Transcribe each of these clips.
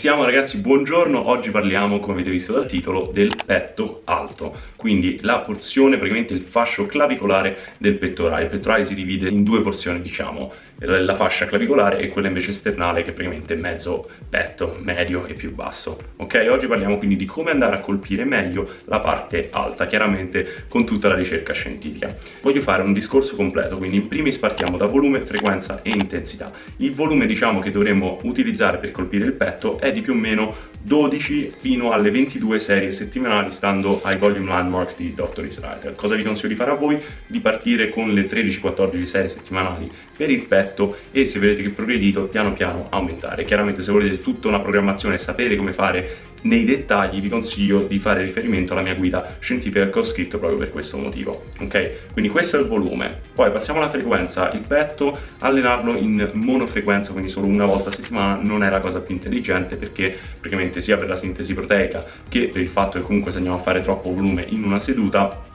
siamo ragazzi, buongiorno, oggi parliamo, come avete visto dal titolo, del petto alto, quindi la porzione, praticamente il fascio clavicolare del pettorale. Il pettorale si divide in due porzioni, diciamo, la fascia clavicolare e quella invece esternale che è praticamente mezzo petto, medio e più basso. Ok, oggi parliamo quindi di come andare a colpire meglio la parte alta, chiaramente con tutta la ricerca scientifica. Voglio fare un discorso completo, quindi in primis partiamo da volume, frequenza e intensità. Il volume diciamo che dovremmo utilizzare per colpire il petto è di più o meno 12 fino alle 22 serie settimanali stando ai volume landmarks di Dr. Israel. Cosa vi consiglio di fare a voi? Di partire con le 13-14 serie settimanali per il petto e se vedete che progredito piano piano aumentare. Chiaramente se volete tutta una programmazione e sapere come fare nei dettagli vi consiglio di fare riferimento alla mia guida scientifica che ho scritto proprio per questo motivo. Ok? Quindi questo è il volume. Poi passiamo alla frequenza. Il petto allenarlo in monofrequenza, quindi solo una volta a settimana, non è la cosa più intelligente perché praticamente sia per la sintesi proteica che per il fatto che comunque se andiamo a fare troppo volume in una seduta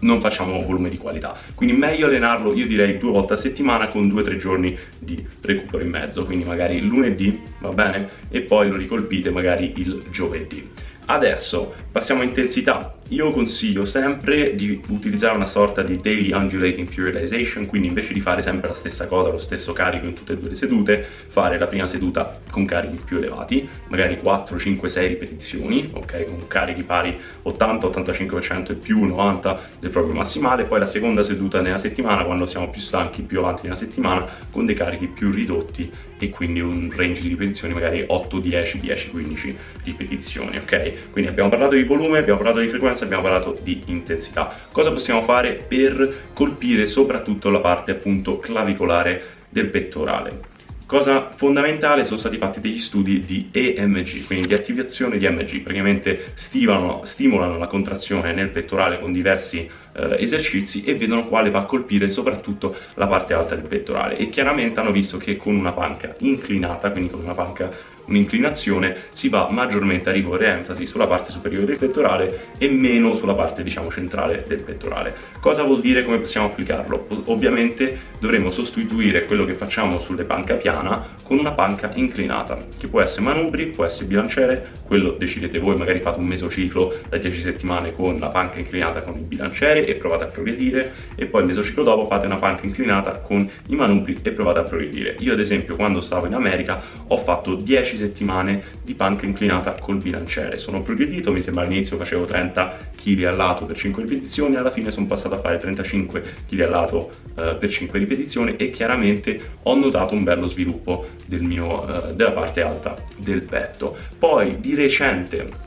non facciamo volume di qualità. Quindi meglio allenarlo io direi due volte a settimana con due o tre giorni di recupero in mezzo. Quindi magari lunedì va bene? E poi lo ricolpite magari il giovedì. Adesso passiamo a intensità. Io consiglio sempre di utilizzare una sorta di daily undulating periodization, quindi invece di fare sempre la stessa cosa, lo stesso carico in tutte e due le sedute, fare la prima seduta con carichi più elevati, magari 4, 5, 6 ripetizioni, ok, con carichi pari 80-85% e più 90 del proprio massimale, poi la seconda seduta nella settimana, quando siamo più stanchi, più avanti nella settimana, con dei carichi più ridotti e quindi un range di ripetizioni magari 8, 10, 10, 15 ripetizioni, ok? Quindi abbiamo parlato di volume, abbiamo parlato di frequenza, abbiamo parlato di intensità. Cosa possiamo fare per colpire soprattutto la parte appunto clavicolare del pettorale? Cosa fondamentale sono stati fatti degli studi di EMG, quindi di attivazione di EMG, praticamente stimolano, stimolano la contrazione nel pettorale con diversi eh, esercizi e vedono quale va a colpire soprattutto la parte alta del pettorale e chiaramente hanno visto che con una panca inclinata, quindi con una panca un'inclinazione si va maggiormente a riporre enfasi sulla parte superiore del pettorale e meno sulla parte diciamo centrale del pettorale. Cosa vuol dire come possiamo applicarlo? Ovviamente dovremo sostituire quello che facciamo sulle panca piana con una panca inclinata che può essere manubri, può essere bilanciere, quello decidete voi, magari fate un mesociclo da 10 settimane con la panca inclinata con il bilanciere e provate a progredire e poi il mesociclo dopo fate una panca inclinata con i manubri e provate a progredire. Io ad esempio quando stavo in America ho fatto 10 10 settimane di panca inclinata col bilanciere. Sono progredito, mi sembra all'inizio facevo 30 kg al lato per 5 ripetizioni, alla fine sono passato a fare 35 kg al lato eh, per 5 ripetizioni e chiaramente ho notato un bello sviluppo del mio, eh, della parte alta del petto. Poi di recente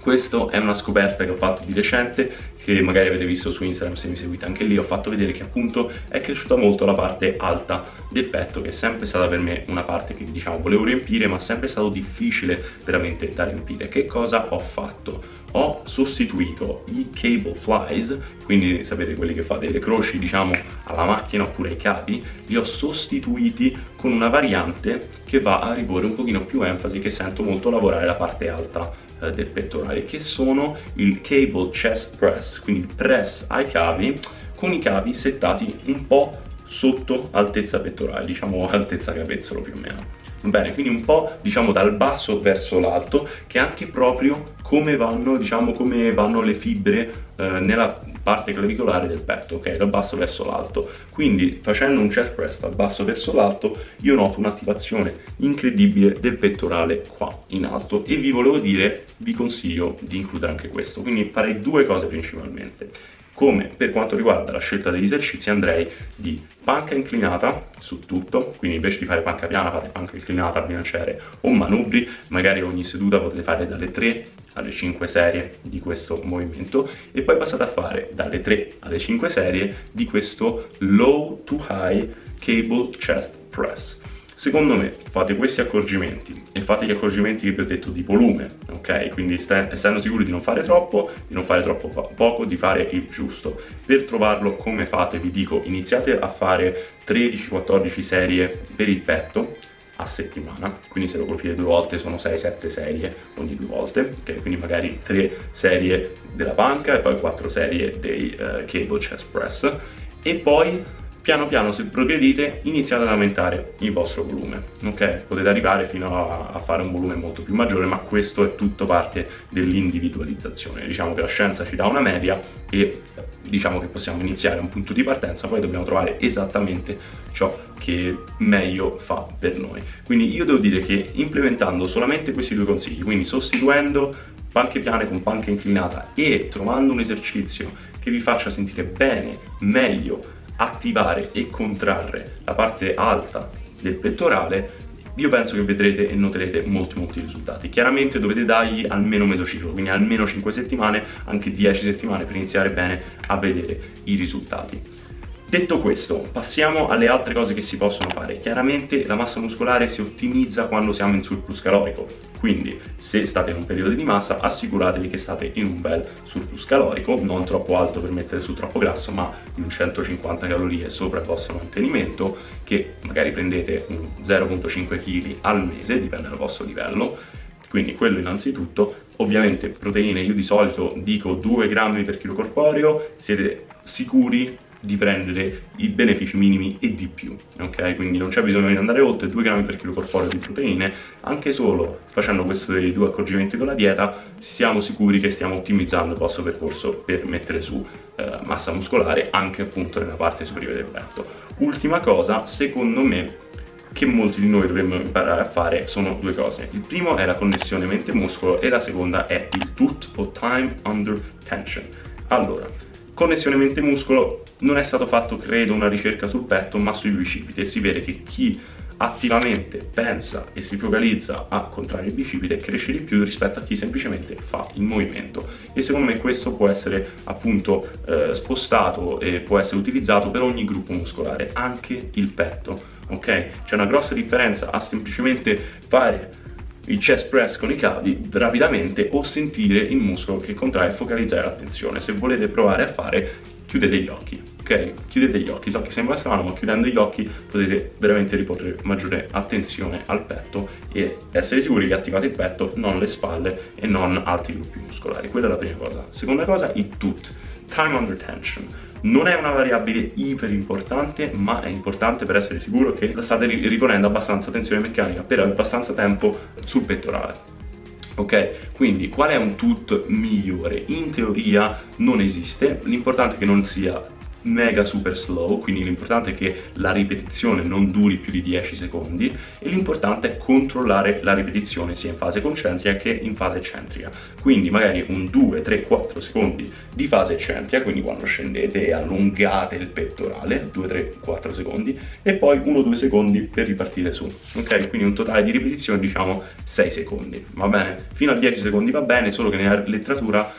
questa è una scoperta che ho fatto di recente, che magari avete visto su Instagram se mi seguite anche lì, ho fatto vedere che appunto è cresciuta molto la parte alta del petto, che è sempre stata per me una parte che diciamo volevo riempire, ma è sempre stato difficile veramente da riempire. Che cosa ho fatto? Ho sostituito i cable flies, quindi sapete quelli che fate le croci diciamo alla macchina oppure ai capi, li ho sostituiti con una variante che va a riporre un pochino più enfasi, che sento molto lavorare la parte alta eh, del pettorale che sono il cable chest press quindi press ai cavi con i cavi settati un po' sotto altezza pettorale diciamo altezza capezzolo più o meno. Bene quindi un po' diciamo dal basso verso l'alto che è anche proprio come vanno diciamo come vanno le fibre eh, nella parte clavicolare del petto, ok? Dal basso verso l'alto. Quindi facendo un chest press dal basso verso l'alto io noto un'attivazione incredibile del pettorale qua in alto e vi volevo dire, vi consiglio di includere anche questo. Quindi farei due cose principalmente come per quanto riguarda la scelta degli esercizi andrei di panca inclinata su tutto, quindi invece di fare panca piana fate panca inclinata, bilanciere o manubri, magari ogni seduta potete fare dalle 3 alle 5 serie di questo movimento e poi passate a fare dalle 3 alle 5 serie di questo low to high cable chest press. Secondo me fate questi accorgimenti e fate gli accorgimenti che vi ho detto di volume, ok? Quindi essendo sicuri di non fare troppo, di non fare troppo poco, di fare il giusto. Per trovarlo come fate vi dico iniziate a fare 13-14 serie per il petto a settimana, quindi se lo colpite due volte sono 6-7 serie ogni due volte, ok? Quindi magari 3 serie della panca e poi 4 serie dei uh, cable chest press e poi piano piano se progredite iniziate ad aumentare il vostro volume ok? Potete arrivare fino a, a, fare un volume molto più maggiore ma questo è tutto parte dell'individualizzazione. Diciamo che la scienza ci dà una media e diciamo che possiamo iniziare un punto di partenza poi dobbiamo trovare esattamente ciò che meglio fa per noi. Quindi io devo dire che implementando solamente questi due consigli quindi sostituendo panche piane con panca inclinata e trovando un esercizio che vi faccia sentire bene, meglio attivare e contrarre la parte alta del pettorale io penso che vedrete e noterete molti molti risultati. Chiaramente dovete dargli almeno un mesociclo, quindi almeno 5 settimane, anche 10 settimane per iniziare bene a vedere i risultati. Detto questo, passiamo alle altre cose che si possono fare. Chiaramente la massa muscolare si ottimizza quando siamo in surplus calorico, quindi se state in un periodo di massa assicuratevi che state in un bel surplus calorico, non troppo alto per mettere su troppo grasso, ma in 150 calorie sopra il vostro mantenimento, che magari prendete 0,5 kg al mese, dipende dal vostro livello, quindi quello innanzitutto. Ovviamente proteine io di solito dico 2 grammi per chilo corporeo siete sicuri di prendere i benefici minimi e di più, ok? Quindi non c'è bisogno di andare oltre 2 grammi per chilo corporeo di proteine, anche solo facendo questi due accorgimenti con la dieta siamo sicuri che stiamo ottimizzando il vostro percorso per mettere su eh, massa muscolare anche appunto nella parte superiore del petto. Ultima cosa, secondo me, che molti di noi dovremmo imparare a fare sono due cose. Il primo è la connessione mente-muscolo e la seconda è il TUT o Time Under Tension. Allora, Connessione mente-muscolo non è stato fatto, credo, una ricerca sul petto, ma sui bicipiti e si vede che chi attivamente pensa e si focalizza a contrarre il bicipite cresce di più rispetto a chi semplicemente fa il movimento e secondo me questo può essere appunto eh, spostato e può essere utilizzato per ogni gruppo muscolare anche il petto ok c'è una grossa differenza a semplicemente fare il chest press con i cavi rapidamente o sentire il muscolo che contrae e focalizzare l'attenzione. Se volete provare a fare, chiudete gli occhi, ok? Chiudete gli occhi, so che sembra strano, ma chiudendo gli occhi potete veramente riporre maggiore attenzione al petto e essere sicuri che attivate il petto, non le spalle e non altri gruppi muscolari. Quella è la prima cosa. Seconda cosa, il tut, time under tension non è una variabile iper importante ma è importante per essere sicuro che state riponendo abbastanza tensione meccanica per abbastanza tempo sul pettorale ok? Quindi qual è un tut migliore? In teoria non esiste, l'importante è che non sia mega super slow, quindi l'importante è che la ripetizione non duri più di 10 secondi e l'importante è controllare la ripetizione sia in fase concentrica che in fase eccentrica. Quindi magari un 2, 3, 4 secondi di fase eccentrica, quindi quando scendete e allungate il pettorale, 2, 3, 4 secondi, e poi 1-2 secondi per ripartire su. Ok? Quindi un totale di ripetizione diciamo 6 secondi, va bene? Fino a 10 secondi va bene, solo che nella letteratura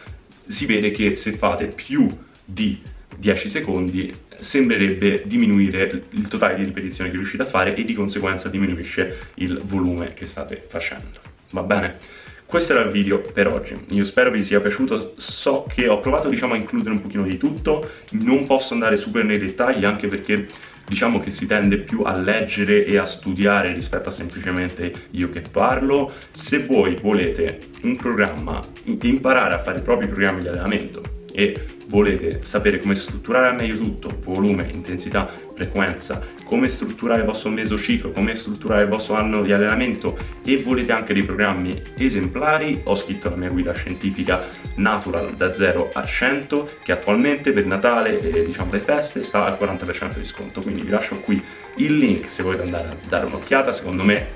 si vede che se fate più di 10 secondi sembrerebbe diminuire il totale di ripetizioni che riuscite a fare e di conseguenza diminuisce il volume che state facendo. Va bene? Questo era il video per oggi, io spero vi sia piaciuto, so che ho provato diciamo a includere un pochino di tutto, non posso andare super nei dettagli anche perché diciamo che si tende più a leggere e a studiare rispetto a semplicemente io che parlo. Se voi volete un programma, imparare a fare i propri programmi di allenamento e volete sapere come strutturare al meglio tutto, volume, intensità, frequenza, come strutturare il vostro mesociclo, come strutturare il vostro anno di allenamento e volete anche dei programmi esemplari, ho scritto la mia guida scientifica Natural da 0 a 100 che attualmente per Natale e diciamo le feste sta al 40% di sconto, quindi vi lascio qui il link se volete andare a dare un'occhiata, secondo me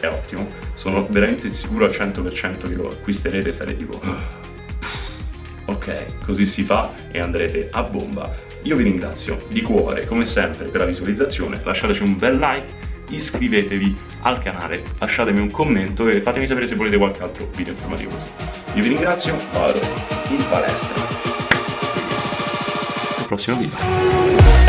è ottimo, sono veramente sicuro al 100% che lo acquisterete e sarete tipo ok, così si fa e andrete a bomba. Io vi ringrazio di cuore, come sempre, per la visualizzazione, lasciateci un bel like, iscrivetevi al canale, lasciatemi un commento e fatemi sapere se volete qualche altro video informativo così. Io vi ringrazio, vado in palestra. Al prossimo video.